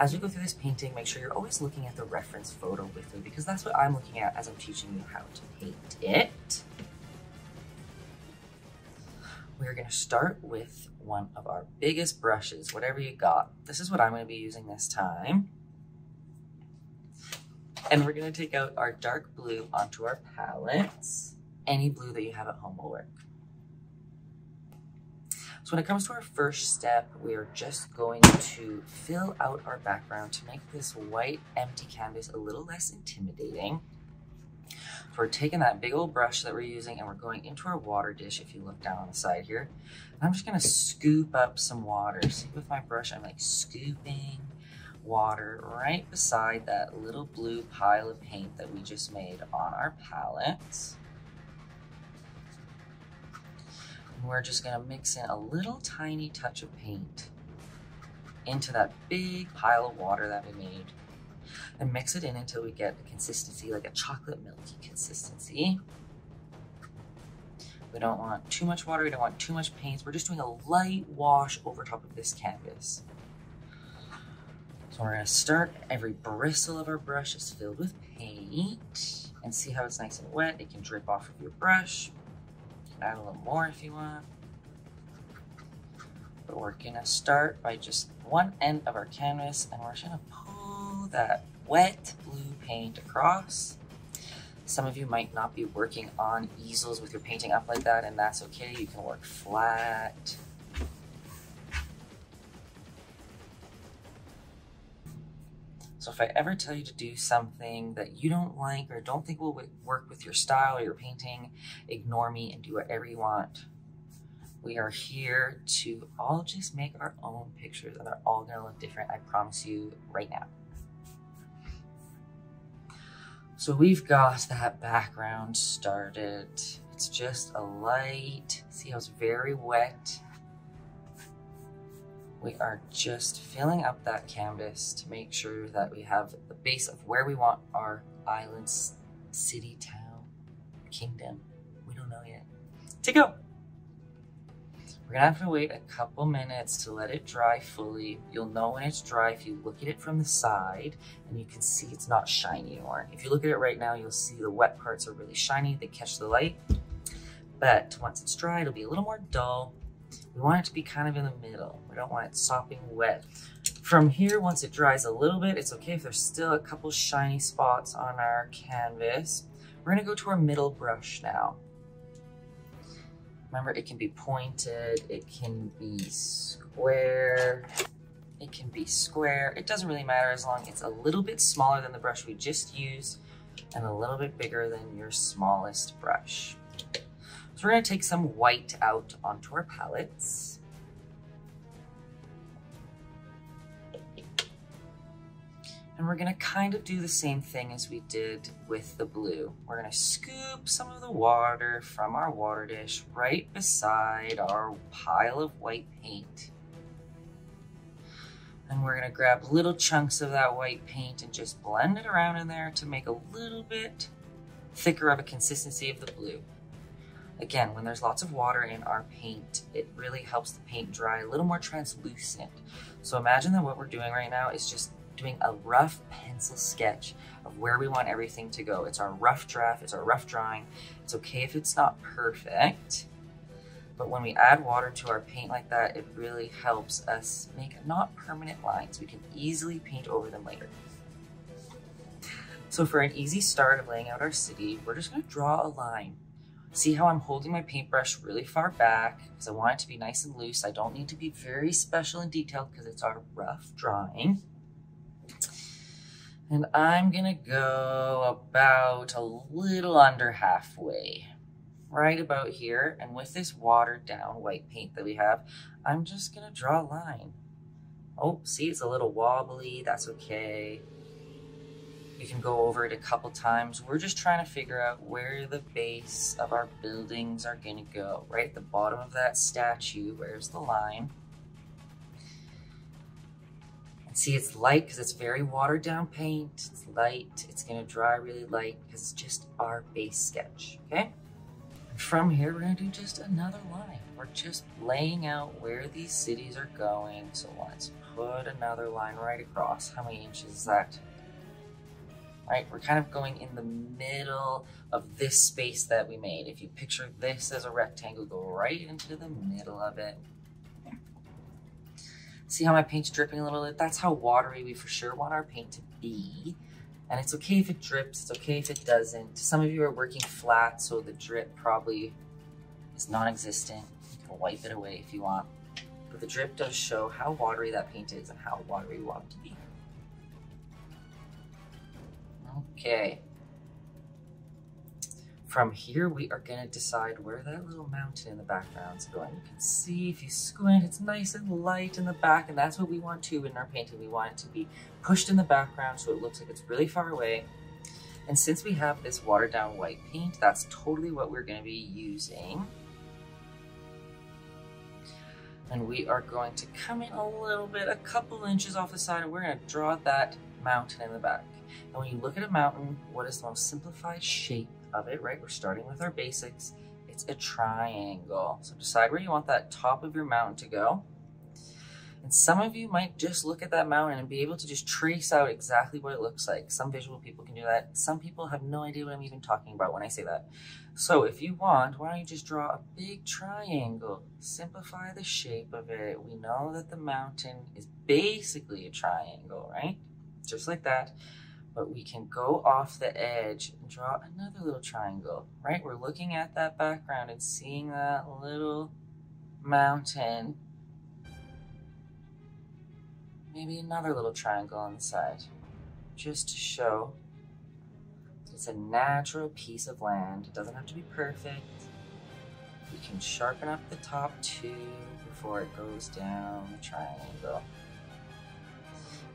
As you go through this painting, make sure you're always looking at the reference photo with me because that's what I'm looking at as I'm teaching you how to paint it. We're gonna start with one of our biggest brushes, whatever you got. This is what I'm gonna be using this time. And we're gonna take out our dark blue onto our palettes. Any blue that you have at home will work. So when it comes to our first step, we are just going to fill out our background to make this white empty canvas a little less intimidating. So we're taking that big old brush that we're using and we're going into our water dish if you look down on the side here. And I'm just gonna scoop up some water. See with my brush, I'm like scooping water right beside that little blue pile of paint that we just made on our palette. We're just gonna mix in a little tiny touch of paint into that big pile of water that we made and mix it in until we get a consistency like a chocolate milky consistency. We don't want too much water, we don't want too much paint. We're just doing a light wash over top of this canvas. So we're gonna start, every bristle of our brush is filled with paint and see how it's nice and wet. It can drip off of your brush. Add a little more if you want. But we're gonna start by just one end of our canvas and we're gonna pull that wet blue paint across. Some of you might not be working on easels with your painting up like that and that's okay. You can work flat. So if I ever tell you to do something that you don't like or don't think will work with your style or your painting, ignore me and do whatever you want. We are here to all just make our own pictures and they're all gonna look different, I promise you right now. So we've got that background started. It's just a light, see how it's very wet we are just filling up that canvas to make sure that we have the base of where we want our island, city, town, kingdom, we don't know yet, to go. We're gonna have to wait a couple minutes to let it dry fully. You'll know when it's dry if you look at it from the side and you can see it's not shiny anymore. If you look at it right now, you'll see the wet parts are really shiny, they catch the light. But once it's dry, it'll be a little more dull we want it to be kind of in the middle. We don't want it sopping wet. From here, once it dries a little bit, it's okay if there's still a couple shiny spots on our canvas. We're gonna go to our middle brush now. Remember, it can be pointed, it can be square, it can be square. It doesn't really matter as long as it's a little bit smaller than the brush we just used and a little bit bigger than your smallest brush. So we're gonna take some white out onto our palettes. And we're gonna kind of do the same thing as we did with the blue. We're gonna scoop some of the water from our water dish right beside our pile of white paint. And we're gonna grab little chunks of that white paint and just blend it around in there to make a little bit thicker of a consistency of the blue. Again, when there's lots of water in our paint, it really helps the paint dry a little more translucent. So imagine that what we're doing right now is just doing a rough pencil sketch of where we want everything to go. It's our rough draft, it's our rough drawing. It's okay if it's not perfect, but when we add water to our paint like that, it really helps us make not permanent lines. We can easily paint over them later. So for an easy start of laying out our city, we're just gonna draw a line See how I'm holding my paintbrush really far back because I want it to be nice and loose. I don't need to be very special and detailed because it's our rough drawing. And I'm gonna go about a little under halfway, right about here. And with this watered down white paint that we have, I'm just gonna draw a line. Oh, see, it's a little wobbly, that's okay. You can go over it a couple times. We're just trying to figure out where the base of our buildings are gonna go. Right at the bottom of that statue, where's the line? And see, it's light because it's very watered down paint. It's light, it's gonna dry really light because it's just our base sketch, okay? from here, we're gonna do just another line. We're just laying out where these cities are going. So let's put another line right across. How many inches is that? Right, we're kind of going in the middle of this space that we made. If you picture this as a rectangle, go right into the middle of it. See how my paint's dripping a little bit? That's how watery we for sure want our paint to be. And it's okay if it drips, it's okay if it doesn't. Some of you are working flat, so the drip probably is non-existent. You can wipe it away if you want. But the drip does show how watery that paint is and how watery you want it to be. Okay. From here, we are gonna decide where that little mountain in the background is going. You can see if you squint, it's nice and light in the back, and that's what we want to in our painting. We want it to be pushed in the background so it looks like it's really far away. And since we have this watered down white paint, that's totally what we're gonna be using. And we are going to come in a little bit, a couple inches off the side, and we're gonna draw that mountain in the back. And when you look at a mountain, what is the most simplified shape of it, right? We're starting with our basics. It's a triangle. So decide where you want that top of your mountain to go. And some of you might just look at that mountain and be able to just trace out exactly what it looks like. Some visual people can do that. Some people have no idea what I'm even talking about when I say that. So if you want, why don't you just draw a big triangle? Simplify the shape of it. We know that the mountain is basically a triangle, right? Just like that but we can go off the edge and draw another little triangle, right? We're looking at that background and seeing that little mountain. Maybe another little triangle on the side, just to show it's a natural piece of land. It doesn't have to be perfect. We can sharpen up the top too before it goes down the triangle.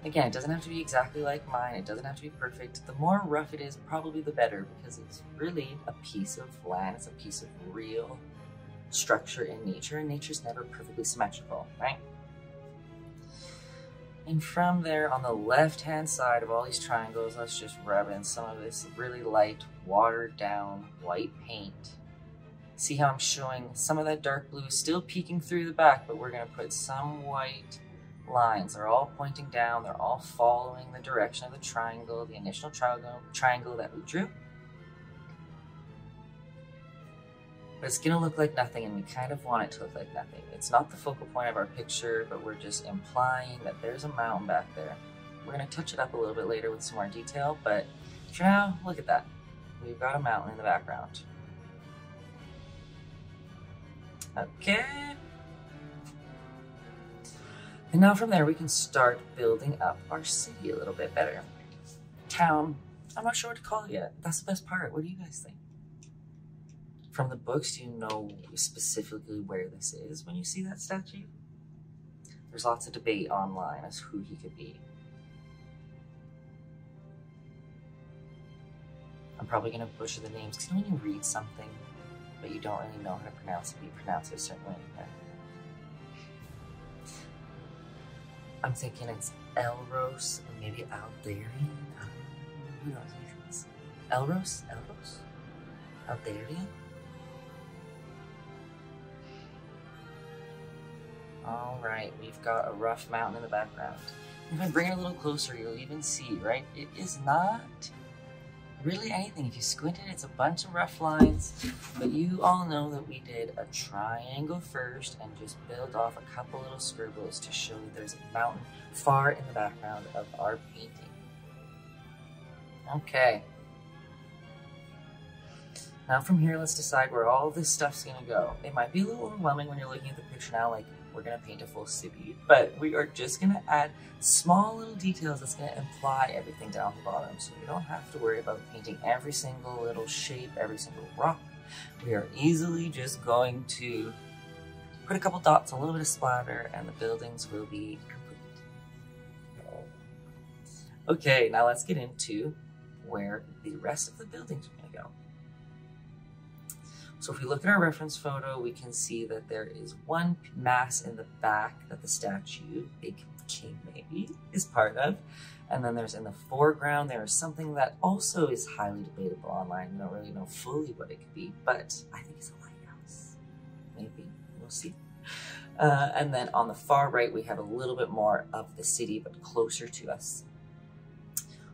Again, it doesn't have to be exactly like mine. It doesn't have to be perfect. The more rough it is, probably the better because it's really a piece of land. It's a piece of real structure in nature and nature's never perfectly symmetrical, right? And from there, on the left-hand side of all these triangles, let's just rub in some of this really light, watered-down white paint. See how I'm showing some of that dark blue still peeking through the back, but we're gonna put some white lines. They're all pointing down. They're all following the direction of the triangle, the initial triangle, triangle that we drew. But it's going to look like nothing, and we kind of want it to look like nothing. It's not the focal point of our picture, but we're just implying that there's a mountain back there. We're going to touch it up a little bit later with some more detail, but for now, look at that. We've got a mountain in the background. Okay. And now from there, we can start building up our city a little bit better. Town, I'm not sure what to call it yet. That's the best part. What do you guys think? From the books, do you know specifically where this is when you see that statue? There's lots of debate online as who he could be. I'm probably going to butcher the names because when you read something but you don't really know how to pronounce it, you pronounce it a certain way. I'm thinking it's Elros or maybe Aldarion. Um, who knows? Elros? Elros? Aldarion? Alright, we've got a rough mountain in the background. If I bring it a little closer, you'll even see, right? It is not really anything. If you squint it, it's a bunch of rough lines, but you all know that we did a triangle first and just build off a couple little scribbles to show that there's a mountain far in the background of our painting. Okay. Now from here, let's decide where all this stuff's gonna go. It might be a little overwhelming when you're looking at the picture now, like we're gonna paint a full city, but we are just gonna add small little details that's gonna imply everything down the bottom. So you don't have to worry about painting every single little shape, every single rock. We are easily just going to put a couple dots, a little bit of splatter, and the buildings will be complete. Okay, now let's get into where the rest of the buildings are gonna go. So if we look at our reference photo, we can see that there is one mass in the back that the statue, big king maybe is part of. And then there's in the foreground, there is something that also is highly debatable online. We don't really know fully what it could be, but I think it's a lighthouse. Maybe. We'll see. Uh, and then on the far right, we have a little bit more of the city, but closer to us.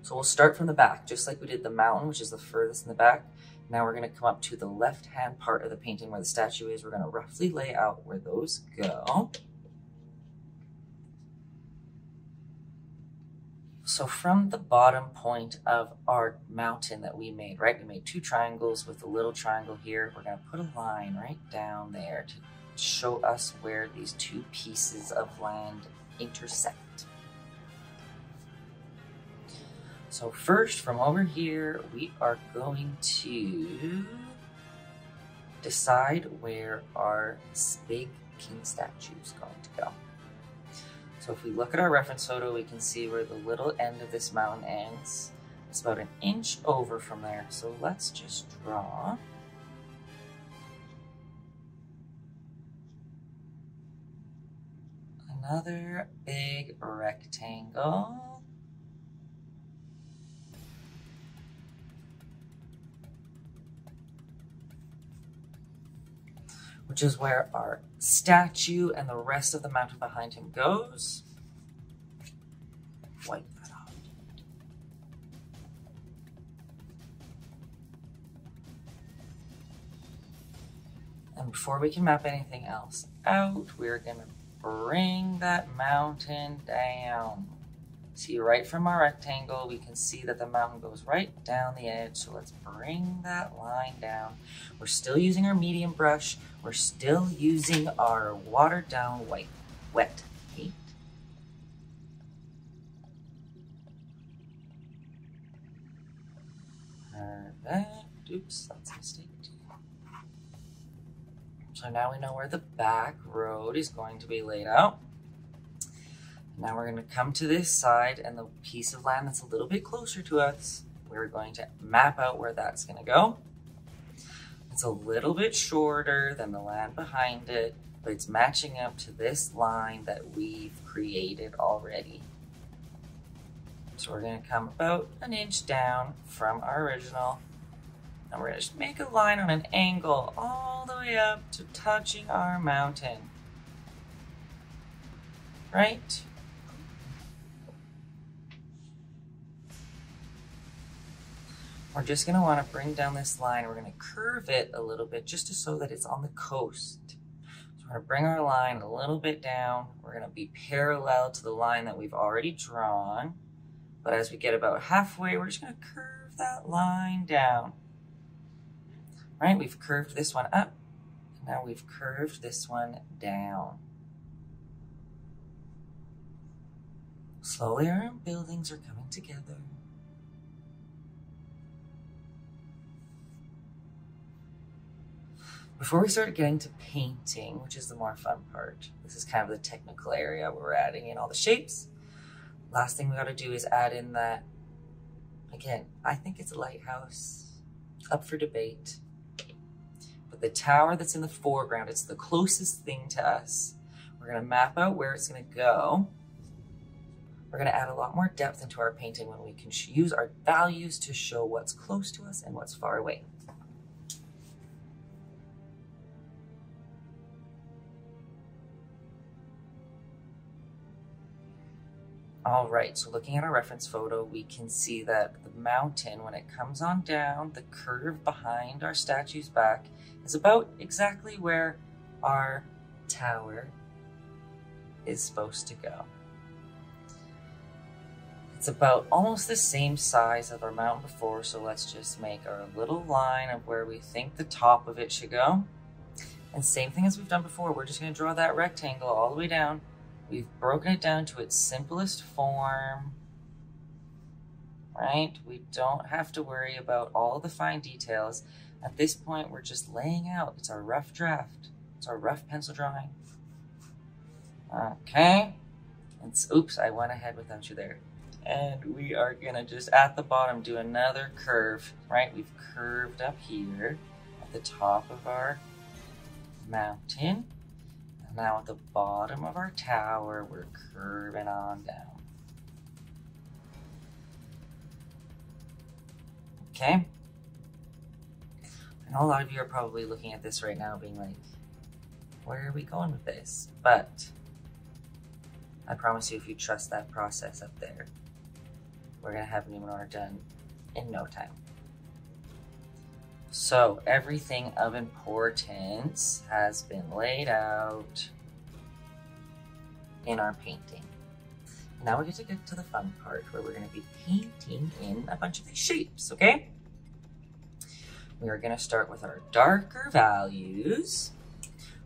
So we'll start from the back, just like we did the mountain, which is the furthest in the back. Now we're going to come up to the left-hand part of the painting where the statue is. We're going to roughly lay out where those go. So from the bottom point of our mountain that we made, right? We made two triangles with a little triangle here. We're going to put a line right down there to show us where these two pieces of land intersect. So first, from over here, we are going to decide where our big king statue is going to go. So if we look at our reference photo, we can see where the little end of this mountain ends. It's about an inch over from there. So let's just draw another big rectangle. Which is where our statue and the rest of the mountain behind him goes. Wipe that. And before we can map anything else out, we're gonna bring that mountain down. See right from our rectangle, we can see that the mountain goes right down the edge. So let's bring that line down. We're still using our medium brush. We're still using our watered down white, wet paint. Perfect. Oops, that's a mistake. So now we know where the back road is going to be laid out. Now we're going to come to this side and the piece of land that's a little bit closer to us, we're going to map out where that's going to go. It's a little bit shorter than the land behind it, but it's matching up to this line that we've created already. So we're going to come about an inch down from our original and we're gonna just make a line on an angle all the way up to touching our mountain. Right? We're just gonna wanna bring down this line. We're gonna curve it a little bit just to so that it's on the coast. So we're gonna bring our line a little bit down. We're gonna be parallel to the line that we've already drawn. But as we get about halfway, we're just gonna curve that line down right? We've curved this one up. Now we've curved this one down. Slowly our buildings are coming together. Before we start getting to painting, which is the more fun part, this is kind of the technical area where we're adding in all the shapes. Last thing we gotta do is add in that, again, I think it's a lighthouse, up for debate But the tower that's in the foreground, it's the closest thing to us. We're gonna map out where it's gonna go. We're gonna add a lot more depth into our painting when we can use our values to show what's close to us and what's far away. All right, so looking at our reference photo, we can see that the mountain, when it comes on down, the curve behind our statue's back is about exactly where our tower is supposed to go. It's about almost the same size of our mountain before, so let's just make our little line of where we think the top of it should go. And same thing as we've done before, we're just gonna draw that rectangle all the way down. We've broken it down to its simplest form, right? We don't have to worry about all the fine details. At this point, we're just laying out. It's our rough draft. It's our rough pencil drawing. Okay. It's, oops, I went ahead without you there. And we are gonna just at the bottom do another curve, right? We've curved up here at the top of our mountain. Now at the bottom of our tower, we're curving on down. Okay? I know a lot of you are probably looking at this right now being like, where are we going with this? But I promise you, if you trust that process up there, we're gonna have Númenor done in no time. So everything of importance has been laid out in our painting. Now we get to get to the fun part where we're going to be painting in a bunch of these shapes, okay? We are going to start with our darker values.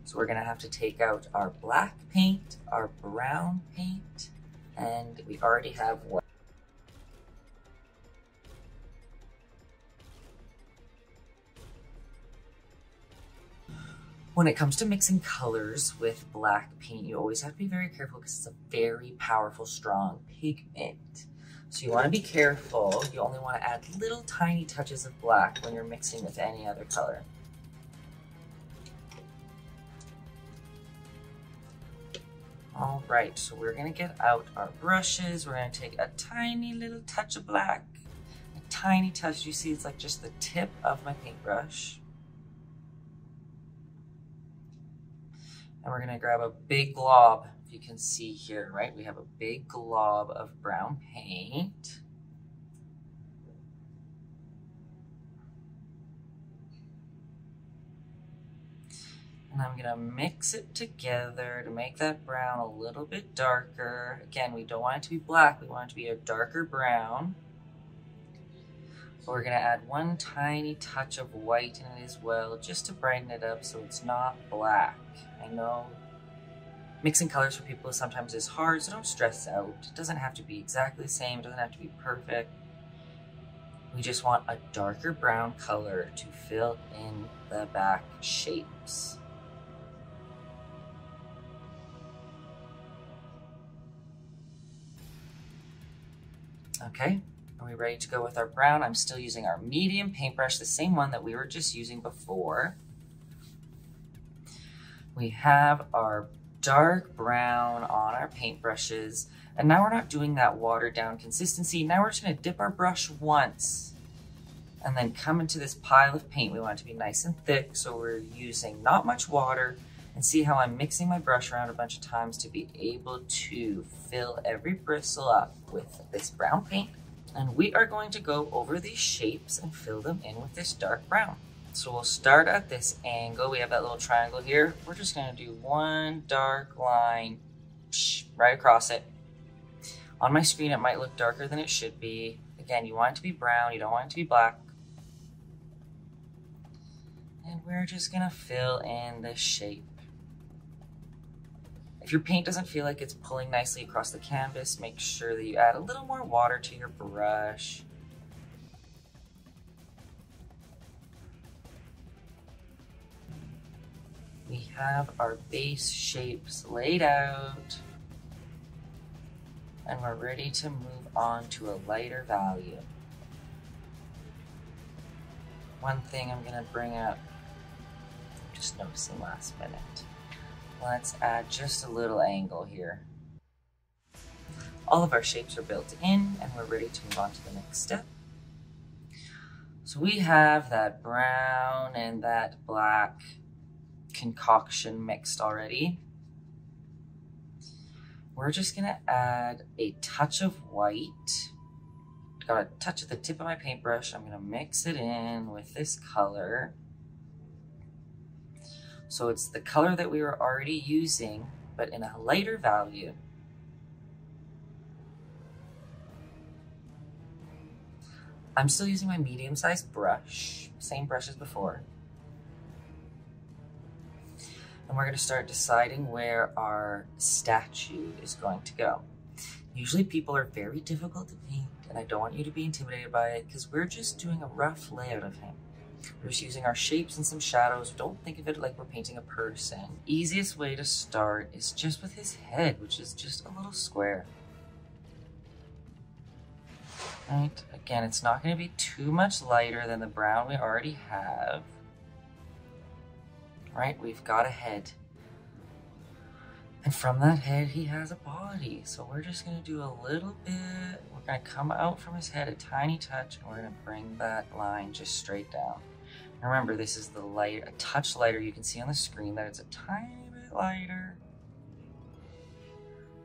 So we're going to have to take out our black paint, our brown paint, and we already have white. When it comes to mixing colors with black paint, you always have to be very careful because it's a very powerful, strong pigment. So you want to be careful. You only want to add little tiny touches of black when you're mixing with any other color. All right, so we're gonna get out our brushes. We're gonna take a tiny little touch of black, a tiny touch. You see, it's like just the tip of my paintbrush. And we're gonna grab a big glob, if you can see here, right? We have a big glob of brown paint. And I'm gonna mix it together to make that brown a little bit darker. Again, we don't want it to be black, we want it to be a darker brown. But we're gonna add one tiny touch of white in it as well, just to brighten it up so it's not black. I know mixing colors for people sometimes is hard, so don't stress out. It doesn't have to be exactly the same, it doesn't have to be perfect. We just want a darker brown color to fill in the back shapes. Okay, are we ready to go with our brown? I'm still using our medium paintbrush, the same one that we were just using before. We have our dark brown on our paintbrushes. And now we're not doing that watered down consistency. Now we're just gonna dip our brush once and then come into this pile of paint. We want it to be nice and thick, so we're using not much water and see how I'm mixing my brush around a bunch of times to be able to fill every bristle up with this brown paint. And we are going to go over these shapes and fill them in with this dark brown. So we'll start at this angle. We have that little triangle here. We're just gonna do one dark line right across it. On my screen, it might look darker than it should be. Again, you want it to be brown, you don't want it to be black. And we're just gonna fill in the shape. If your paint doesn't feel like it's pulling nicely across the canvas, make sure that you add a little more water to your brush. we have our base shapes laid out and we're ready to move on to a lighter value. One thing I'm gonna bring up, just noticing last minute. Let's add just a little angle here. All of our shapes are built in and we're ready to move on to the next step. So we have that brown and that black concoction mixed already. We're just gonna add a touch of white. Got a touch at the tip of my paintbrush. I'm gonna mix it in with this color. So it's the color that we were already using, but in a lighter value. I'm still using my medium-sized brush, same brush as before and we're going to start deciding where our statue is going to go. Usually people are very difficult to paint and I don't want you to be intimidated by it because we're just doing a rough layout of him. We're just using our shapes and some shadows. Don't think of it like we're painting a person. Easiest way to start is just with his head, which is just a little square. Right, again, it's not going to be too much lighter than the brown we already have right? We've got a head. And from that head, he has a body. So we're just gonna do a little bit. Gonna come out from his head a tiny touch, and we're gonna bring that line just straight down. Remember, this is the light, a touch lighter. You can see on the screen that it's a tiny bit lighter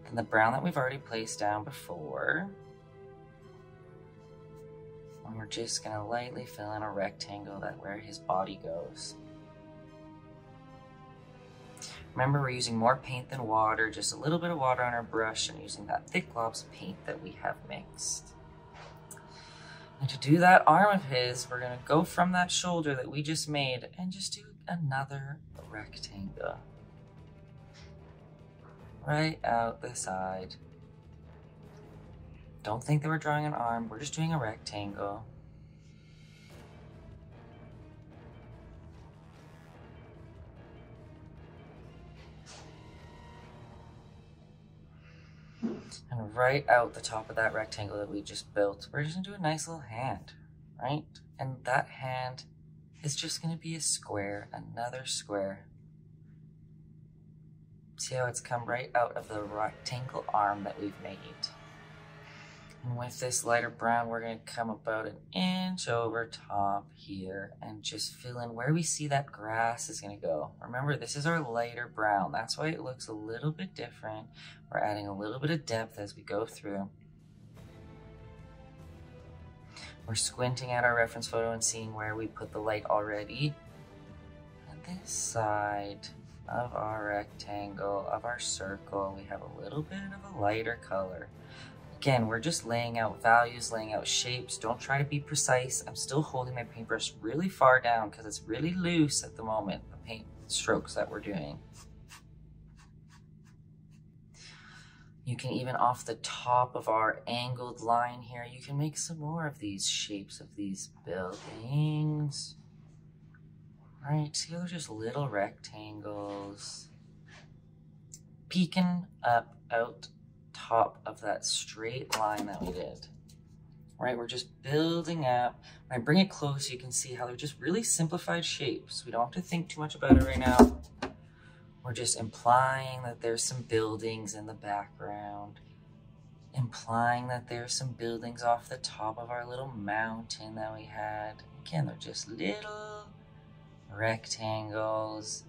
than the brown that we've already placed down before. And we're just gonna lightly fill in a rectangle that where his body goes. Remember, we're using more paint than water, just a little bit of water on our brush and using that thick globs of paint that we have mixed. And to do that arm of his, we're gonna go from that shoulder that we just made and just do another rectangle. Right out the side. Don't think that we're drawing an arm, we're just doing a rectangle. And right out the top of that rectangle that we just built, we're just gonna do a nice little hand, right? And that hand is just gonna be a square, another square. See how it's come right out of the rectangle arm that we've made. And with this lighter brown, we're gonna come about an inch over top here and just fill in where we see that grass is gonna go. Remember, this is our lighter brown. That's why it looks a little bit different. We're adding a little bit of depth as we go through. We're squinting at our reference photo and seeing where we put the light already. And this side of our rectangle, of our circle, we have a little bit of a lighter color. Again, we're just laying out values, laying out shapes. Don't try to be precise. I'm still holding my paintbrush really far down because it's really loose at the moment, the paint strokes that we're doing. You can even off the top of our angled line here, you can make some more of these shapes of these buildings. Right, see they're just little rectangles. Peeking up out top of that straight line that we did. Right, we're just building up. When I bring it close, you can see how they're just really simplified shapes. We don't have to think too much about it right now. We're just implying that there's some buildings in the background. Implying that there's some buildings off the top of our little mountain that we had. Again, they're just little rectangles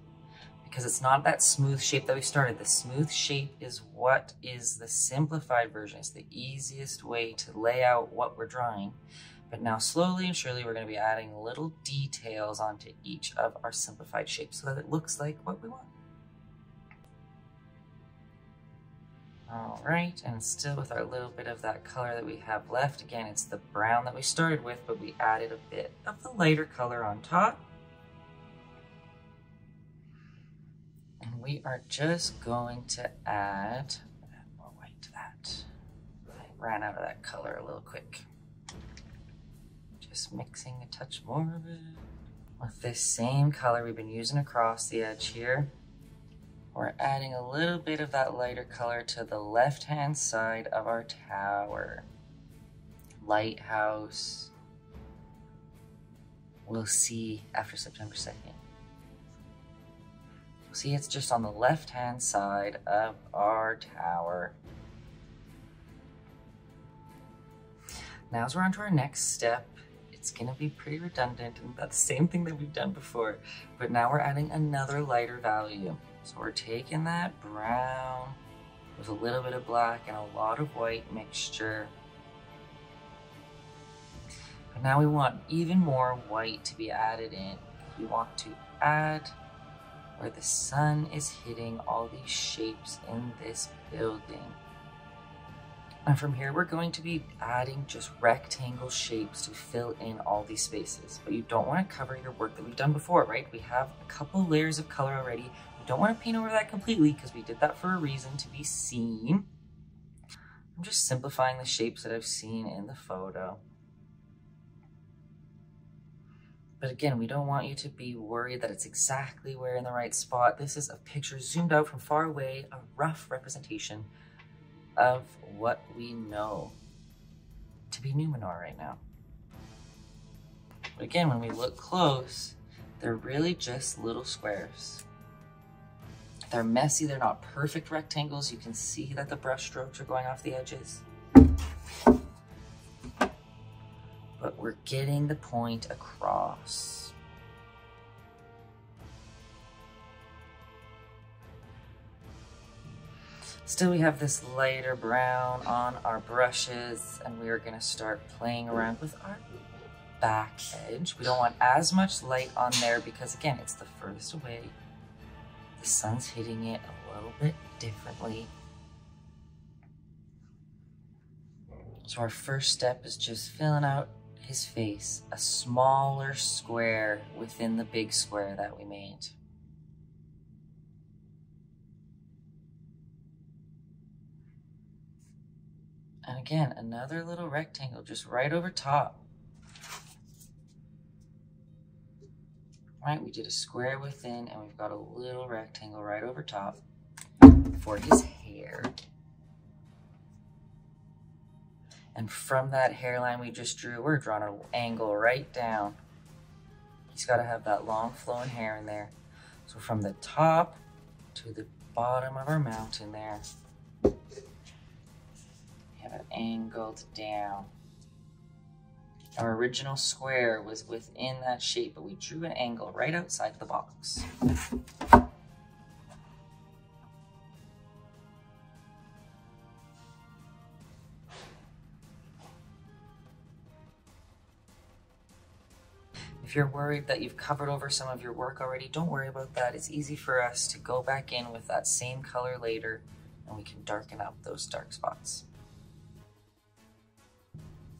because it's not that smooth shape that we started. The smooth shape is what is the simplified version. It's the easiest way to lay out what we're drawing. But now slowly and surely we're going to be adding little details onto each of our simplified shapes so that it looks like what we want. All right, and still with our little bit of that color that we have left. Again, it's the brown that we started with, but we added a bit of the lighter color on top. We are just going to add oh, more white to that. I ran out of that color a little quick. Just mixing a touch more of it. With this same color we've been using across the edge here, we're adding a little bit of that lighter color to the left-hand side of our tower. Lighthouse. We'll see after September 2nd. See, it's just on the left-hand side of our tower. Now as we're on to our next step, it's gonna be pretty redundant and that's the same thing that we've done before, but now we're adding another lighter value. So we're taking that brown with a little bit of black and a lot of white mixture. But now we want even more white to be added in. We want to add where the sun is hitting all these shapes in this building. And from here, we're going to be adding just rectangle shapes to fill in all these spaces. But you don't want to cover your work that we've done before, right? We have a couple layers of color already. We don't want to paint over that completely because we did that for a reason to be seen. I'm just simplifying the shapes that I've seen in the photo. But again, we don't want you to be worried that it's exactly where in the right spot. This is a picture zoomed out from far away, a rough representation of what we know to be Númenor right now. But again, when we look close, they're really just little squares. They're messy, they're not perfect rectangles. You can see that the brush strokes are going off the edges. But we're getting the point across. Still, we have this lighter brown on our brushes and we are gonna start playing around with our back edge. We don't want as much light on there because again, it's the furthest away the sun's hitting it a little bit differently. So our first step is just filling out his face, a smaller square within the big square that we made. And again, another little rectangle just right over top. right? We did a square within and we've got a little rectangle right over top for his hair. And from that hairline we just drew, we're drawing an angle right down. He's got to have that long flowing hair in there. So from the top to the bottom of our mountain there, we have it angled down. Our original square was within that shape, but we drew an angle right outside the box. If you're worried that you've covered over some of your work already, don't worry about that. It's easy for us to go back in with that same color later and we can darken up those dark spots.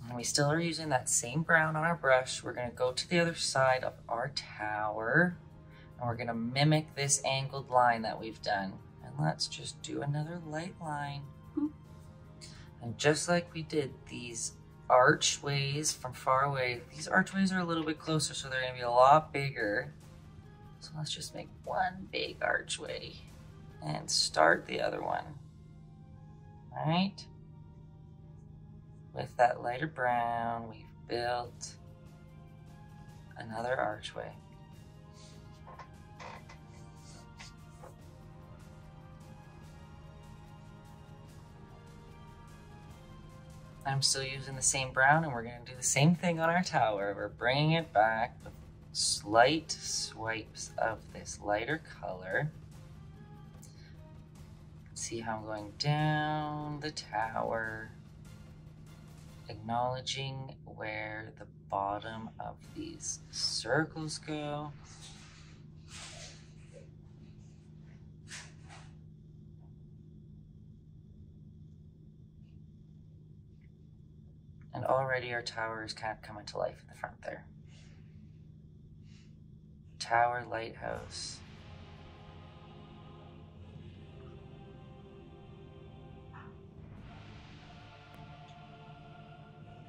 And we still are using that same brown on our brush. We're gonna go to the other side of our tower and we're gonna mimic this angled line that we've done. And let's just do another light line. Hmm. And just like we did these archways from far away, these archways are a little bit closer, so they're gonna be a lot bigger. So let's just make one big archway and start the other one. All right? With that lighter brown, we've built another archway. I'm still using the same brown and we're gonna do the same thing on our tower. We're bringing it back with slight swipes of this lighter color. See how I'm going down the tower acknowledging where the bottom of these circles go. And already our tower is kind of coming to life in the front there. Tower Lighthouse.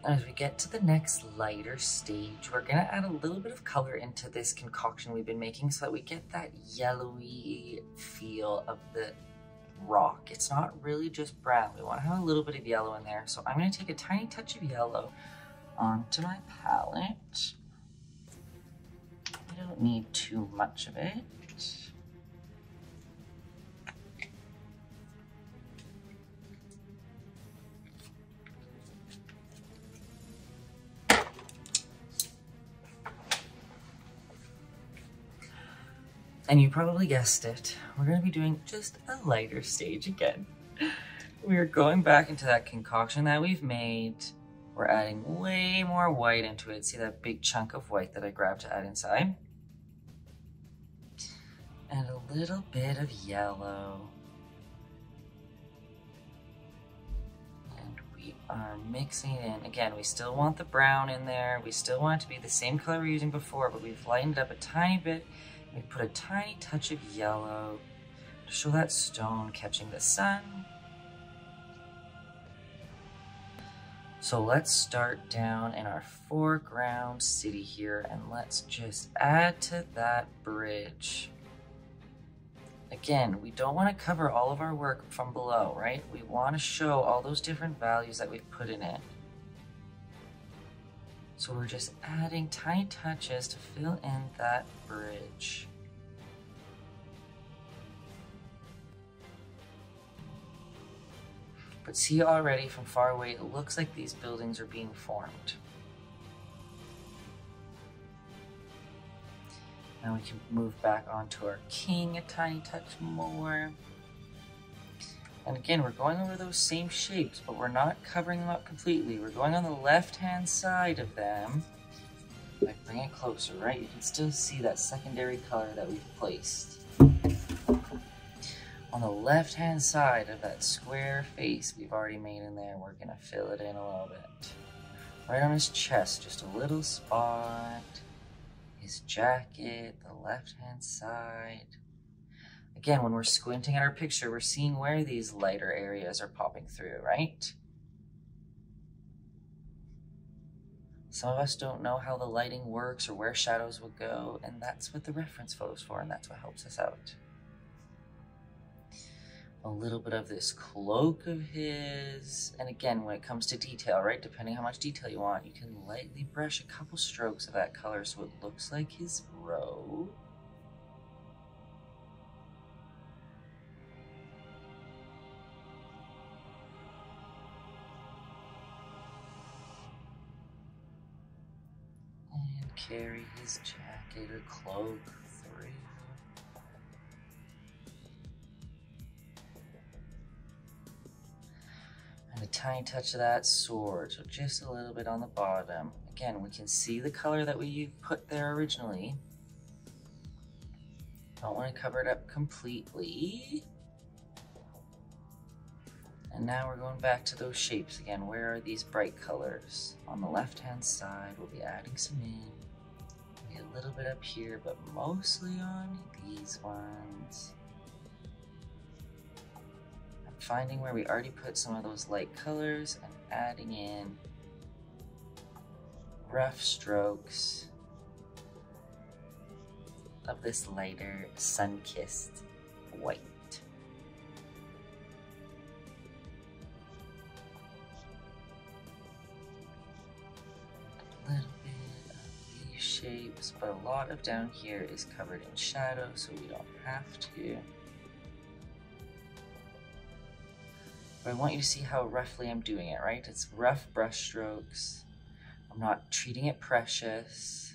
as we get to the next lighter stage, we're gonna add a little bit of color into this concoction we've been making so that we get that yellowy feel of the rock. It's not really just brown. We wanna have a little bit of yellow in there. So I'm gonna take a tiny touch of yellow onto my palette. I don't need too much of it. And you probably guessed it, we're gonna be doing just a lighter stage again. We're going back into that concoction that we've made. We're adding way more white into it. See that big chunk of white that I grabbed to add inside? And a little bit of yellow. And we are mixing it in. Again, we still want the brown in there. We still want it to be the same color we are using before, but we've lightened up a tiny bit we put a tiny touch of yellow to show that stone catching the sun. So let's start down in our foreground city here and let's just add to that bridge. Again, we don't want to cover all of our work from below, right? We want to show all those different values that we've put in it. So we're just adding tiny touches to fill in that bridge. But see already from far away, it looks like these buildings are being formed. Now we can move back onto our king a tiny touch more. And again, we're going over those same shapes, but we're not covering them up completely. We're going on the left-hand side of them. I bring it closer, right? You can still see that secondary color that we've placed. On the left-hand side of that square face we've already made in there, we're gonna fill it in a little bit. Right on his chest, just a little spot. His jacket, the left-hand side. Again, when we're squinting at our picture, we're seeing where these lighter areas are popping through, right? Some of us don't know how the lighting works or where shadows will go, and that's what the reference photo's for, and that's what helps us out. A little bit of this cloak of his, and again, when it comes to detail, right, depending how much detail you want, you can lightly brush a couple strokes of that color so it looks like his robe. Carry his jacket or cloak through. And a tiny touch of that sword, so just a little bit on the bottom. Again, we can see the color that we put there originally. Don't want to cover it up completely. And now we're going back to those shapes again. Where are these bright colors? On the left-hand side, we'll be adding some in little bit up here, but mostly on these ones. I'm finding where we already put some of those light colors and adding in rough strokes of this lighter sun-kissed white. Shapes, but a lot of down here is covered in shadow, so we don't have to. But I want you to see how roughly I'm doing it, right? It's rough brush strokes. I'm not treating it precious.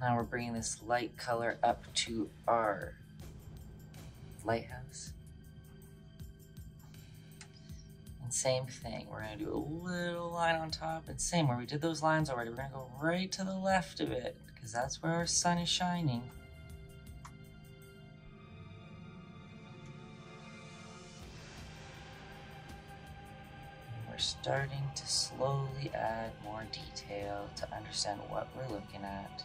Now we're bringing this light color up to our lighthouse. And same thing, we're gonna do a little line on top, and same where we did those lines already, we're gonna go right to the left of it, because that's where our sun is shining. And we're starting to slowly add more detail to understand what we're looking at.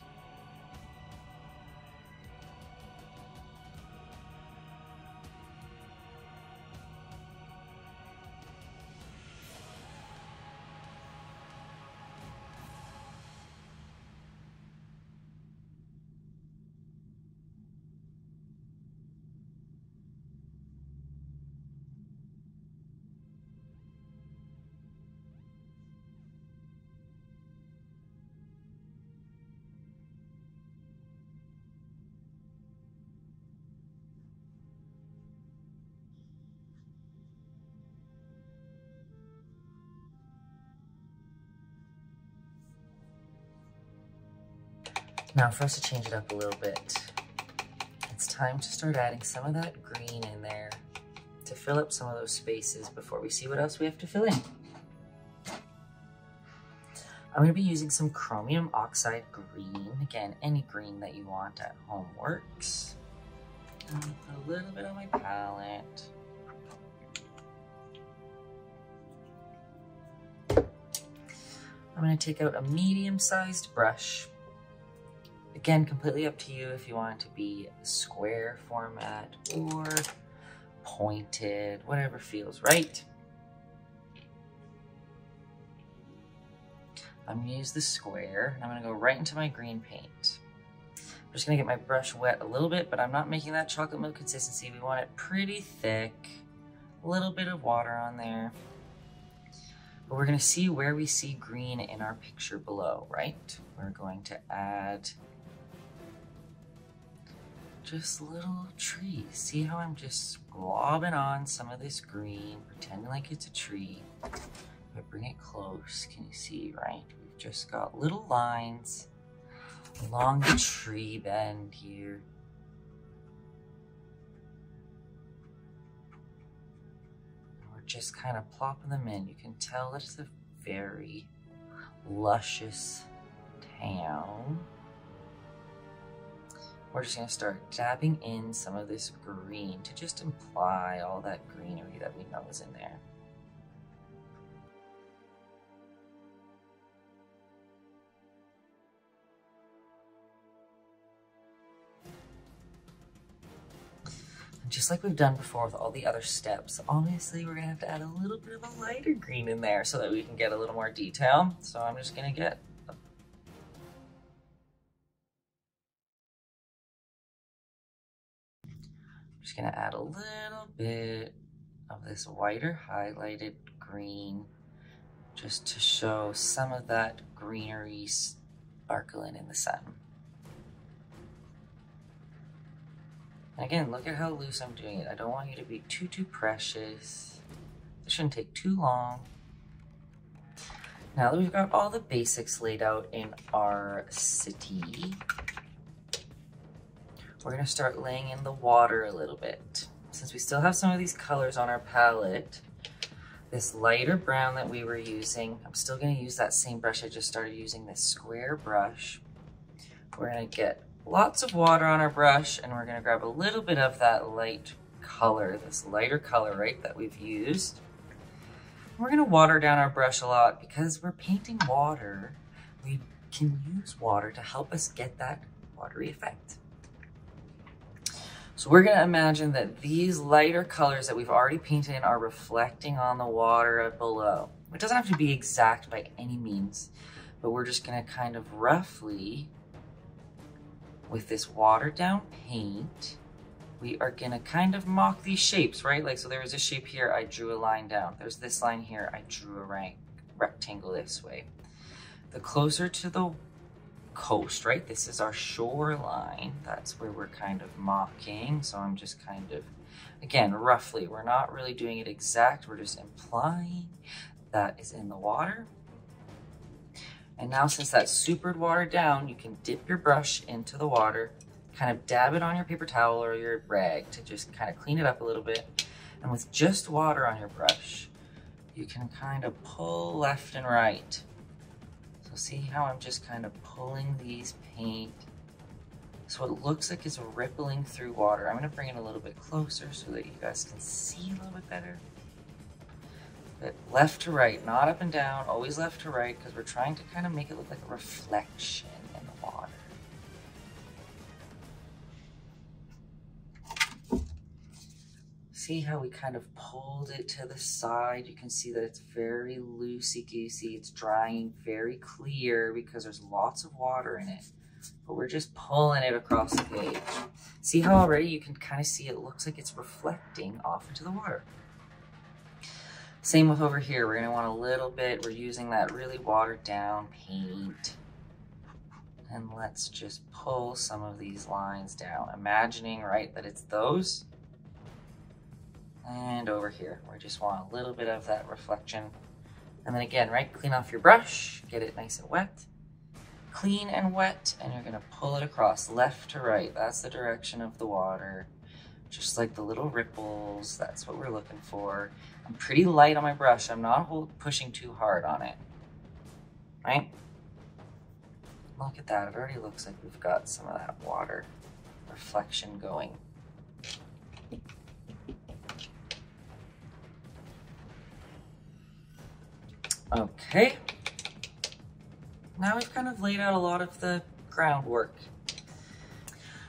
Now for us to change it up a little bit, it's time to start adding some of that green in there to fill up some of those spaces before we see what else we have to fill in. I'm going to be using some chromium oxide green. Again, any green that you want at home works. Put a little bit on my palette. I'm going to take out a medium-sized brush Again, completely up to you if you want it to be square format or pointed, whatever feels right. I'm gonna use the square and I'm gonna go right into my green paint. I'm just gonna get my brush wet a little bit, but I'm not making that chocolate milk consistency. We want it pretty thick, a little bit of water on there. But we're gonna see where we see green in our picture below, right? We're going to add just little trees. See how I'm just globbing on some of this green, pretending like it's a tree. If I bring it close, can you see, right? We've just got little lines along the tree bend here. We're just kind of plopping them in. You can tell it's a very luscious town. We're just gonna start dabbing in some of this green to just imply all that greenery that we know is in there. just like we've done before with all the other steps, obviously we're gonna have to add a little bit of a lighter green in there so that we can get a little more detail. So I'm just gonna get just gonna add a little bit of this whiter highlighted green just to show some of that greenery sparkling in the sun. Again, look at how loose I'm doing it. I don't want you to be too, too precious. This shouldn't take too long. Now that we've got all the basics laid out in our city, we're gonna start laying in the water a little bit. Since we still have some of these colors on our palette, this lighter brown that we were using, I'm still gonna use that same brush I just started using, this square brush. We're gonna get lots of water on our brush and we're gonna grab a little bit of that light color, this lighter color, right, that we've used. We're gonna water down our brush a lot because we're painting water. We can use water to help us get that watery effect. So we're gonna imagine that these lighter colors that we've already painted in are reflecting on the water below. It doesn't have to be exact by any means, but we're just gonna kind of roughly with this watered down paint, we are gonna kind of mock these shapes, right? Like, so there was a shape here, I drew a line down. There's this line here, I drew a rank, rectangle this way. The closer to the coast, right? This is our shoreline. That's where we're kind of mocking. So I'm just kind of, again, roughly, we're not really doing it exact. We're just implying that is in the water. And now since that's supered water down, you can dip your brush into the water, kind of dab it on your paper towel or your rag to just kind of clean it up a little bit. And with just water on your brush, you can kind of pull left and right. See how I'm just kind of pulling these paint. So it looks like it's rippling through water. I'm gonna bring it a little bit closer so that you guys can see a little bit better. But left to right, not up and down, always left to right, because we're trying to kind of make it look like a reflection See how we kind of pulled it to the side? You can see that it's very loosey-goosey. It's drying very clear because there's lots of water in it. But we're just pulling it across the page. See how already you can kind of see it looks like it's reflecting off into the water. Same with over here. We're gonna want a little bit, we're using that really watered down paint. And let's just pull some of these lines down, imagining, right, that it's those. And over here, we just want a little bit of that reflection. And then again, right, clean off your brush, get it nice and wet. Clean and wet, and you're gonna pull it across left to right. That's the direction of the water. Just like the little ripples, that's what we're looking for. I'm pretty light on my brush. I'm not pushing too hard on it, right? Look at that. It already looks like we've got some of that water reflection going. Okay. Now we've kind of laid out a lot of the groundwork.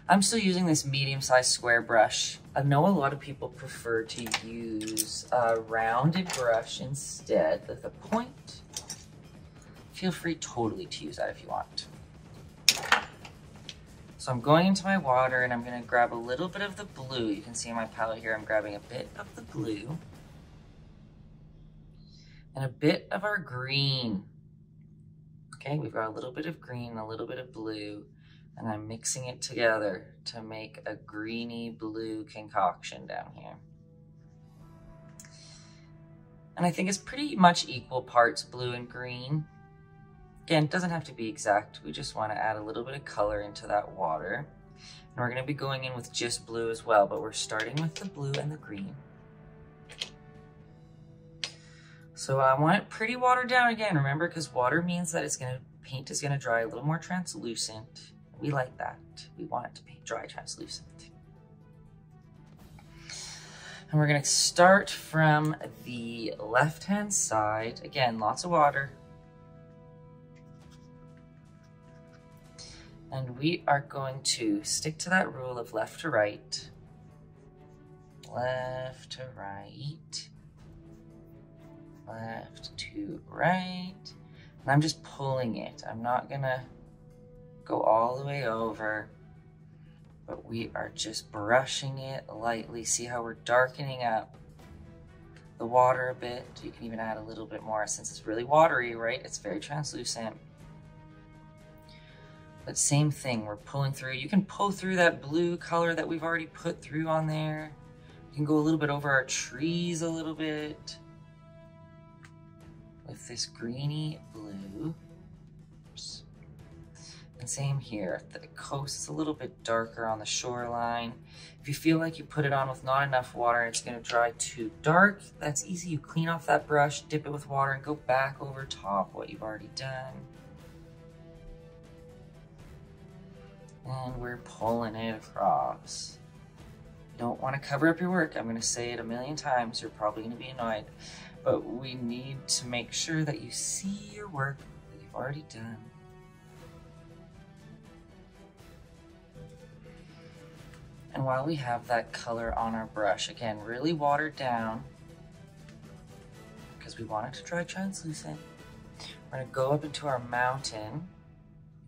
I'm still using this medium-sized square brush. I know a lot of people prefer to use a rounded brush instead with a point. Feel free totally to use that if you want. So I'm going into my water and I'm gonna grab a little bit of the blue. You can see in my palette here, I'm grabbing a bit of the blue. And a bit of our green. Okay, we've got a little bit of green, a little bit of blue, and I'm mixing it together to make a greeny blue concoction down here. And I think it's pretty much equal parts blue and green. Again, it doesn't have to be exact. We just want to add a little bit of color into that water. And we're going to be going in with just blue as well, but we're starting with the blue and the green. So I want it pretty watered down again, remember, because water means that it's to, paint is going to dry a little more translucent. We like that. We want it to be dry translucent. And we're gonna start from the left-hand side. Again, lots of water. And we are going to stick to that rule of left to right. Left to right. Left to right. And I'm just pulling it. I'm not gonna go all the way over but we are just brushing it lightly. See how we're darkening up the water a bit. You can even add a little bit more since it's really watery, right? It's very translucent. But same thing, we're pulling through. You can pull through that blue color that we've already put through on there. You can go a little bit over our trees a little bit with this greeny blue. And same here, the coast is a little bit darker on the shoreline. If you feel like you put it on with not enough water and it's gonna dry too dark, that's easy. You clean off that brush, dip it with water, and go back over top what you've already done. And we're pulling it across. You don't wanna cover up your work. I'm gonna say it a million times. You're probably gonna be annoyed. But we need to make sure that you see your work that you've already done. And while we have that color on our brush, again, really watered down because we want it to dry translucent. We're gonna go up into our mountain.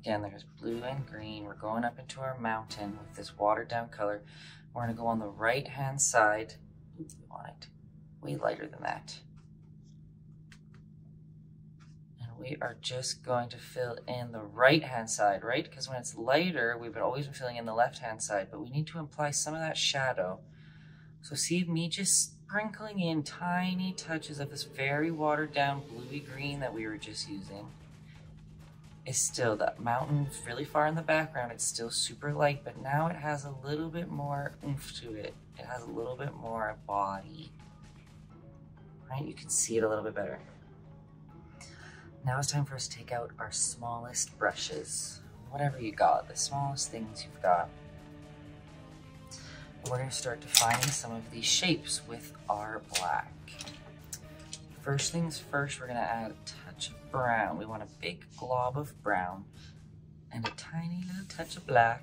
Again, there's blue and green. We're going up into our mountain with this watered down color. We're gonna go on the right-hand side. Oops, we want it way lighter than that. We are just going to fill in the right hand side, right? Because when it's lighter, we've always been filling in the left hand side, but we need to apply some of that shadow. So see me just sprinkling in tiny touches of this very watered down bluey green that we were just using. It's still, that mountain's really far in the background, it's still super light, but now it has a little bit more oomph to it. It has a little bit more body, right? You can see it a little bit better. Now it's time for us to take out our smallest brushes. Whatever you got, the smallest things you've got. we're gonna start defining some of these shapes with our black. First things first, we're gonna add a touch of brown. We want a big glob of brown and a tiny little touch of black.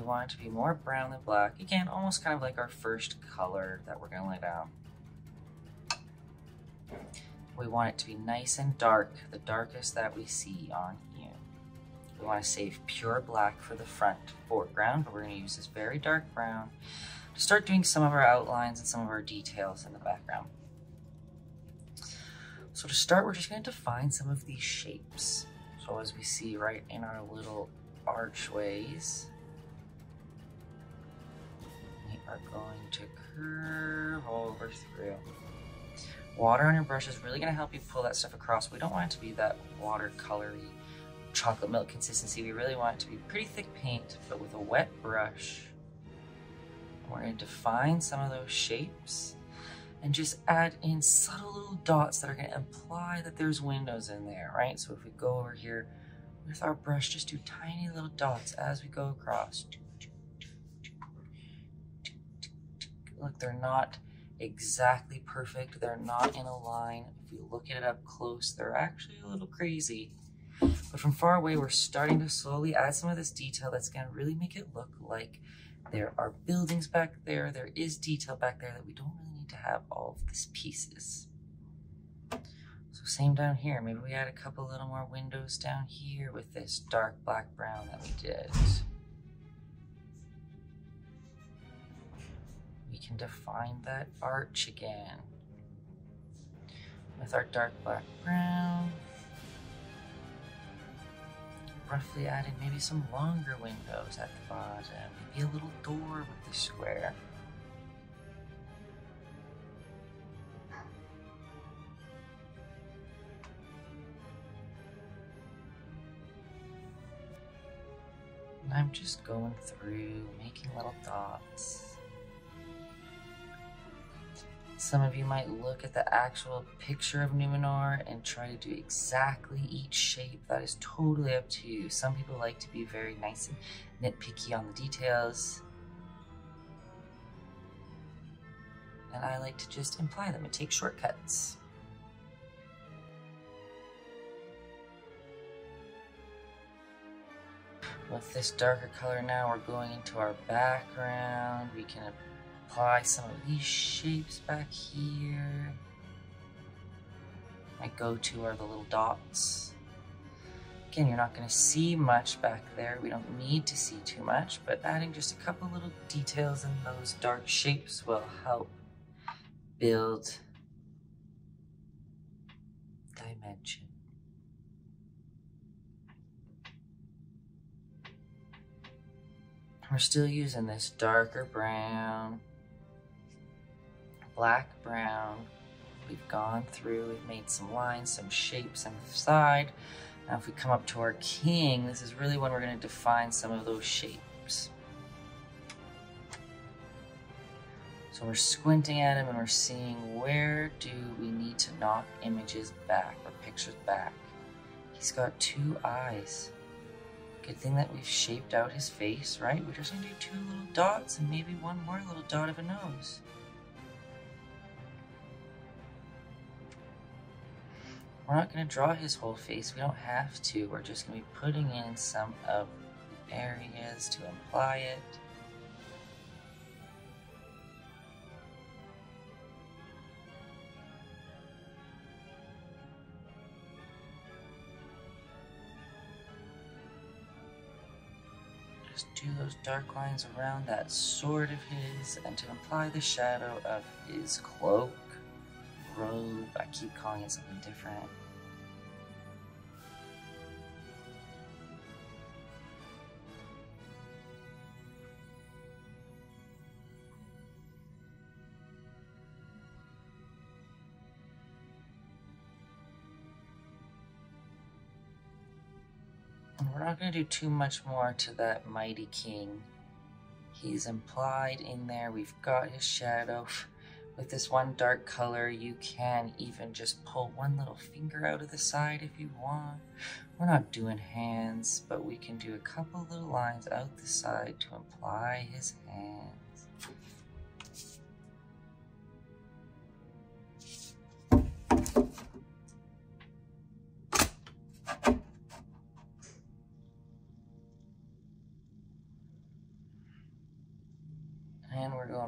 We want it to be more brown than black. Again, almost kind of like our first color that we're gonna lay down. We want it to be nice and dark, the darkest that we see on here. We wanna save pure black for the front foreground, but we're gonna use this very dark brown to start doing some of our outlines and some of our details in the background. So to start, we're just gonna define some of these shapes. So as we see right in our little archways, are going to curve over through. Water on your brush is really going to help you pull that stuff across. We don't want it to be that watercolory chocolate milk consistency. We really want it to be pretty thick paint, but with a wet brush. We're going to define some of those shapes and just add in subtle little dots that are going to imply that there's windows in there, right? So if we go over here with our brush, just do tiny little dots as we go across. Look, they're not exactly perfect. They're not in a line. If you look at it up close, they're actually a little crazy. But from far away, we're starting to slowly add some of this detail that's gonna really make it look like there are buildings back there. There is detail back there that we don't really need to have all of these pieces. So same down here. Maybe we add a couple little more windows down here with this dark black brown that we did. Can define that arch again with our dark black brown. Roughly adding maybe some longer windows at the bottom, maybe a little door with the square. I'm just going through, making little dots. Some of you might look at the actual picture of Numenor and try to do exactly each shape. That is totally up to you. Some people like to be very nice and nitpicky on the details. And I like to just imply them and take shortcuts. With this darker color now, we're going into our background. We can apply some of these shapes back here. My go-to are the little dots. Again, you're not going to see much back there. We don't need to see too much, but adding just a couple little details in those dark shapes will help build dimension. We're still using this darker brown, black brown. We've gone through, we've made some lines, some shapes on the side. Now if we come up to our king, this is really when we're gonna define some of those shapes. So we're squinting at him and we're seeing where do we need to knock images back or pictures back. He's got two eyes. Good thing that we've shaped out his face, right? We're just gonna do two little dots and maybe one more little dot of a nose. We're not gonna draw his whole face, we don't have to. We're just gonna be putting in some of the areas to imply it. Just do those dark lines around that sword of his and to imply the shadow of his cloak, I keep calling it something different. we're not going to do too much more to that mighty king. He's implied in there. We've got his shadow. With this one dark color, you can even just pull one little finger out of the side if you want. We're not doing hands, but we can do a couple little lines out the side to imply his hand.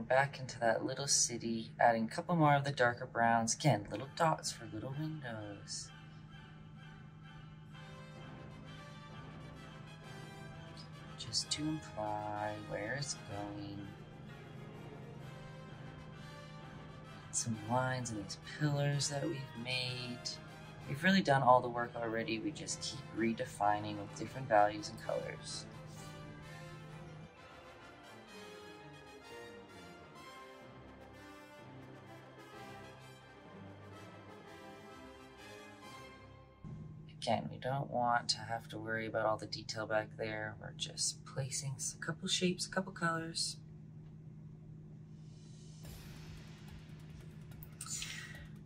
Back into that little city, adding a couple more of the darker browns. Again, little dots for little windows. Just to imply where it's going. Some lines in these pillars that we've made. We've really done all the work already. We just keep redefining with different values and colors. Again, we don't want to have to worry about all the detail back there. We're just placing a couple shapes, a couple colors.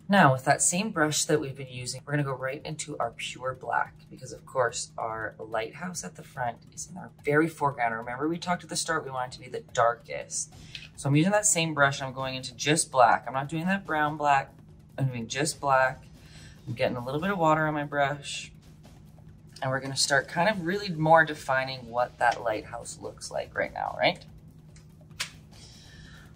Now, with that same brush that we've been using, we're gonna go right into our pure black because of course our lighthouse at the front is in our very foreground. Remember we talked at the start, we want it to be the darkest. So I'm using that same brush I'm going into just black. I'm not doing that brown black, I'm doing just black. I'm getting a little bit of water on my brush. And we're gonna start kind of really more defining what that lighthouse looks like right now, right?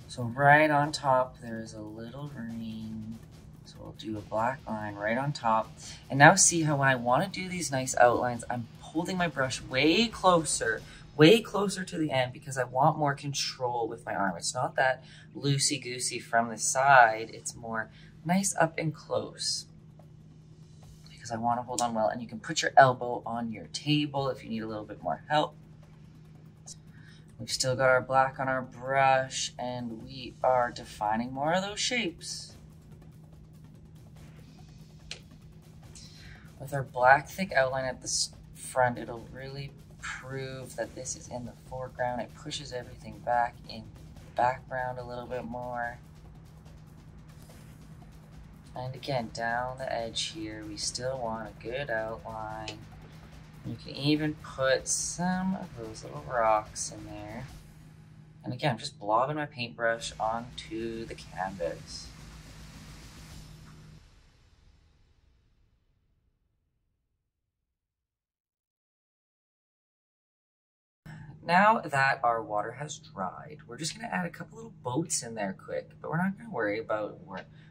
So right on top, there is a little ring. So we'll do a black line right on top. And now see how when I wanna do these nice outlines, I'm holding my brush way closer, way closer to the end because I want more control with my arm. It's not that loosey-goosey from the side. It's more nice up and close because I want to hold on well. And you can put your elbow on your table if you need a little bit more help. We've still got our black on our brush and we are defining more of those shapes. With our black thick outline at the front, it'll really prove that this is in the foreground. It pushes everything back in background a little bit more. And again, down the edge here, we still want a good outline. You can even put some of those little rocks in there. And again, I'm just blobbing my paintbrush onto the canvas. Now that our water has dried, we're just gonna add a couple little boats in there quick, but we're not gonna worry about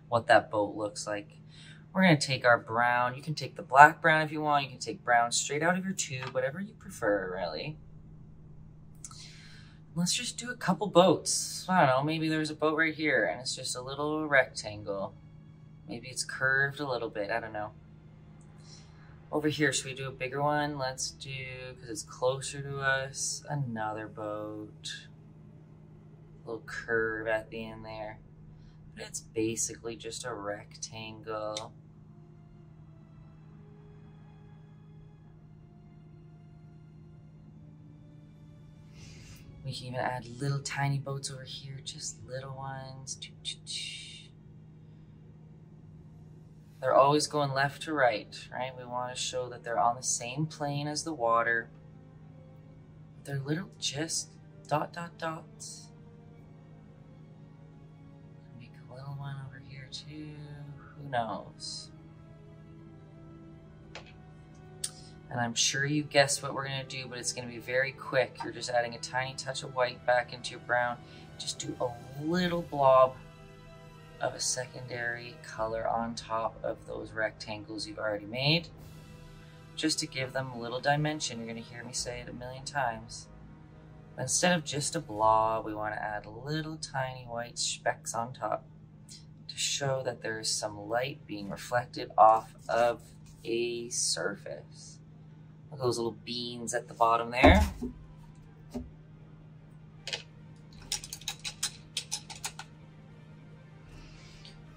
what that boat looks like. We're gonna take our brown, you can take the black brown if you want, you can take brown straight out of your tube, whatever you prefer really. Let's just do a couple boats. I don't know, maybe there's a boat right here and it's just a little rectangle. Maybe it's curved a little bit, I don't know. Over here, should we do a bigger one? Let's do, because it's closer to us, another boat. A little curve at the end there. It's basically just a rectangle. We can even add little tiny boats over here, just little ones. They're always going left to right, right? We want to show that they're on the same plane as the water. They're little just dot, dot, dots. Too. Who knows? And I'm sure you guessed what we're going to do, but it's going to be very quick. You're just adding a tiny touch of white back into your brown. Just do a little blob of a secondary color on top of those rectangles you've already made, just to give them a little dimension. You're going to hear me say it a million times. But instead of just a blob, we want to add little tiny white specks on top to show that there is some light being reflected off of a surface. Look at those little beans at the bottom there.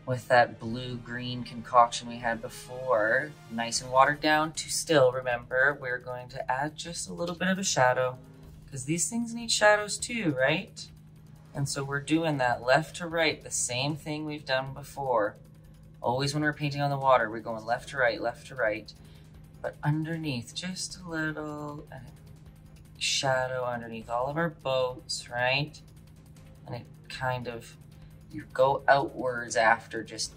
with that blue-green concoction we had before, nice and watered down to still, remember, we're going to add just a little bit of a shadow because these things need shadows too, right? And so we're doing that left to right, the same thing we've done before. Always when we're painting on the water, we're going left to right, left to right. But underneath, just a little uh, shadow underneath all of our boats, right? And it kind of you go outwards after just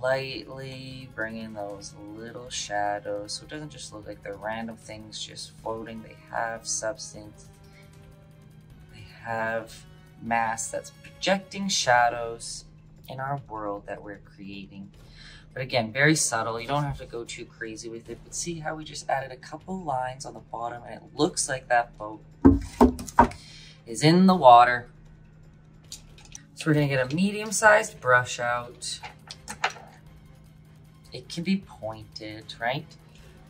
lightly bringing those little shadows so it doesn't just look like they're random things just floating. They have substance. They have mass that's projecting shadows in our world that we're creating. But again, very subtle. You don't have to go too crazy with it. But see how we just added a couple lines on the bottom and it looks like that boat is in the water so we're gonna get a medium-sized brush out. It can be pointed, right?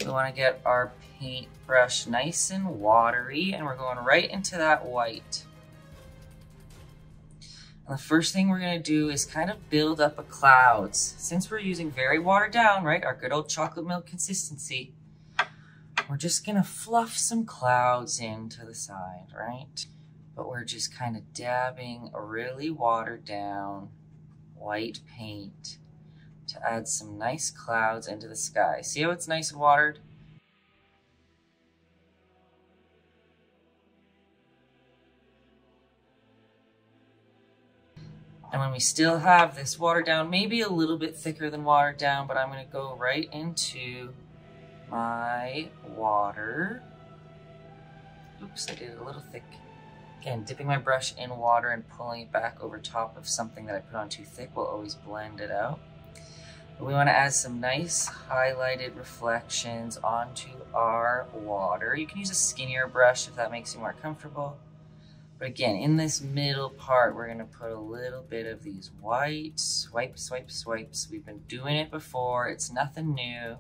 We wanna get our paintbrush nice and watery and we're going right into that white. And the first thing we're gonna do is kind of build up a clouds. Since we're using very watered down, right, our good old chocolate milk consistency, we're just gonna fluff some clouds into the side, right? but we're just kind of dabbing a really watered down white paint to add some nice clouds into the sky. See how it's nice and watered? And when we still have this watered down, maybe a little bit thicker than watered down, but I'm gonna go right into my water. Oops, I did it a little thick. Again, dipping my brush in water and pulling it back over top of something that I put on too thick will always blend it out. We want to add some nice highlighted reflections onto our water. You can use a skinnier brush if that makes you more comfortable. But again, in this middle part, we're gonna put a little bit of these white swipe, swipe, swipes. We've been doing it before, it's nothing new.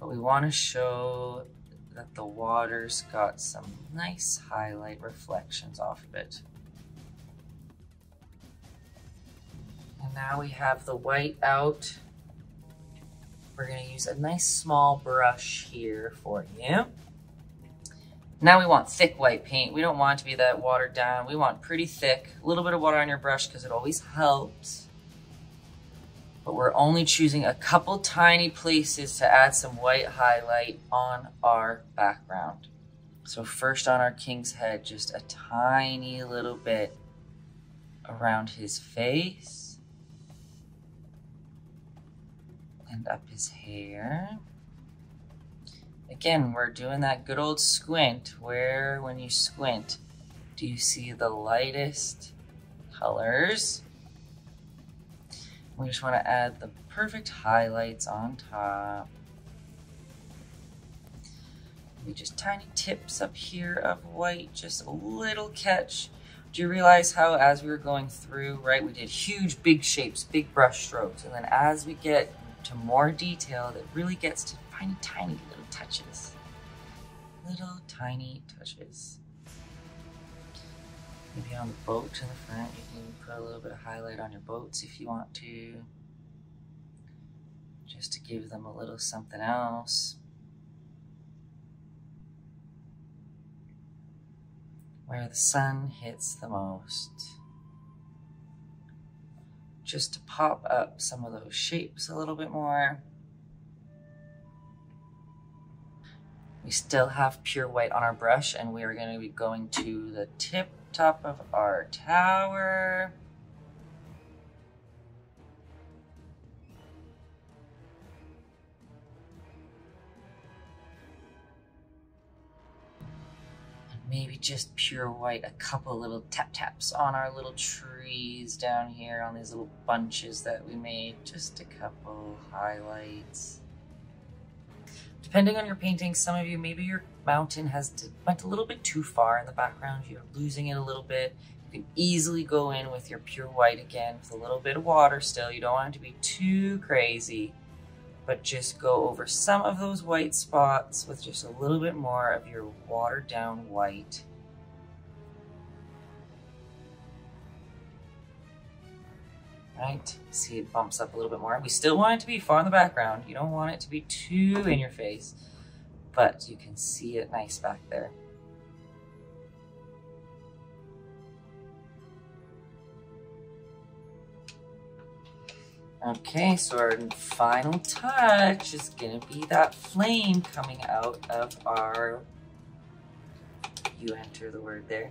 But we wanna show that the water's got some nice highlight reflections off of it. And now we have the white out. We're gonna use a nice small brush here for you. Now we want thick white paint. We don't want to be that watered down. We want pretty thick. A little bit of water on your brush because it always helps. But we're only choosing a couple tiny places to add some white highlight on our background. So first on our king's head, just a tiny little bit around his face. and up his hair. Again, we're doing that good old squint where when you squint, do you see the lightest colors? We just want to add the perfect highlights on top. Maybe just tiny tips up here of white, just a little catch. Do you realize how as we were going through, right, we did huge, big shapes, big brush strokes, and then as we get to more detail that really gets to tiny, tiny little touches. Little tiny touches. Maybe on the boat in the front, you can put a little bit of highlight on your boats if you want to. Just to give them a little something else. Where the sun hits the most just to pop up some of those shapes a little bit more. We still have pure white on our brush and we are going to be going to the tip top of our tower. maybe just pure white, a couple little tap taps on our little trees down here on these little bunches that we made. Just a couple highlights. Depending on your painting, some of you, maybe your mountain has went a little bit too far in the background. You're losing it a little bit. You can easily go in with your pure white again with a little bit of water still. You don't want it to be too crazy but just go over some of those white spots with just a little bit more of your watered down white. Right, see it bumps up a little bit more. We still want it to be far in the background. You don't want it to be too in your face, but you can see it nice back there. Okay, so our final touch is gonna be that flame coming out of our, you enter the word there,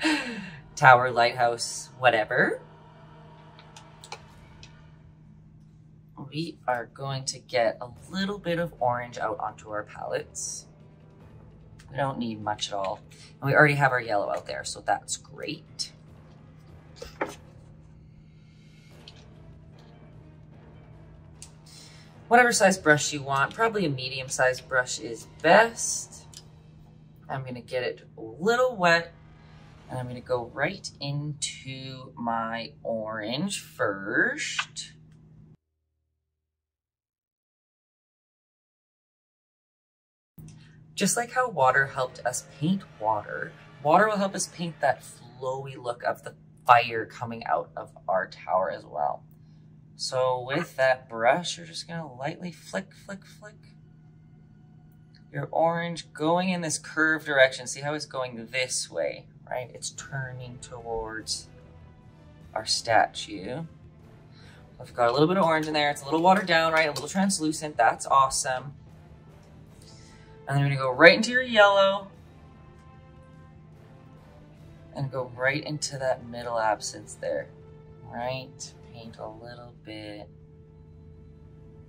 tower, lighthouse, whatever. We are going to get a little bit of orange out onto our palettes. We don't need much at all. And we already have our yellow out there, so that's great. whatever size brush you want. Probably a medium sized brush is best. I'm gonna get it a little wet and I'm gonna go right into my orange first. Just like how water helped us paint water, water will help us paint that flowy look of the fire coming out of our tower as well. So with that brush, you're just gonna lightly flick, flick, flick. Your orange going in this curved direction. See how it's going this way, right? It's turning towards our statue. I've got a little bit of orange in there. It's a little watered down, right? A little translucent. That's awesome. And then you're gonna go right into your yellow and go right into that middle absence there, right? paint a little bit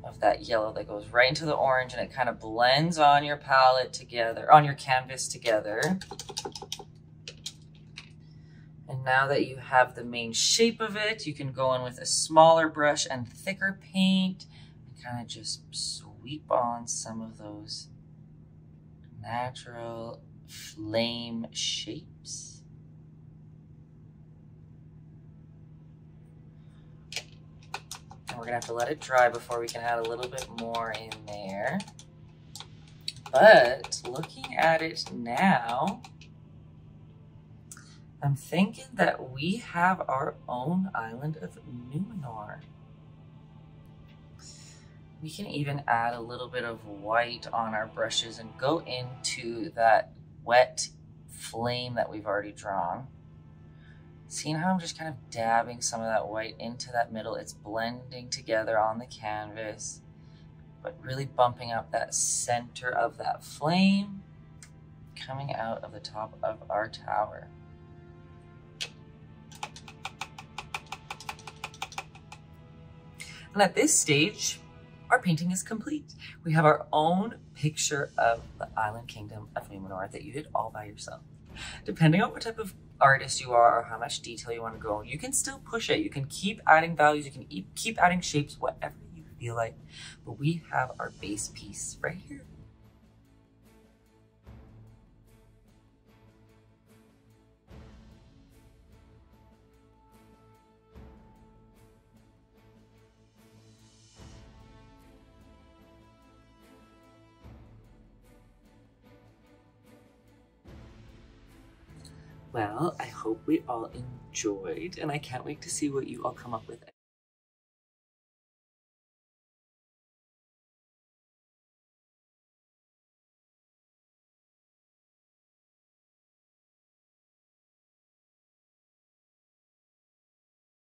of that yellow that goes right into the orange and it kind of blends on your palette together, on your canvas together. And now that you have the main shape of it, you can go in with a smaller brush and thicker paint and kind of just sweep on some of those natural flame shapes. And we're gonna have to let it dry before we can add a little bit more in there. But looking at it now, I'm thinking that we have our own island of Numenor. We can even add a little bit of white on our brushes and go into that wet flame that we've already drawn. Seeing how I'm just kind of dabbing some of that white into that middle, it's blending together on the canvas, but really bumping up that center of that flame coming out of the top of our tower. And at this stage, our painting is complete. We have our own picture of the island kingdom of Númenor that you did all by yourself. Depending on what type of artist you are or how much detail you want to go, you can still push it. You can keep adding values, you can keep adding shapes, whatever you feel like. But we have our base piece right here. Well, I hope we all enjoyed, and I can't wait to see what you all come up with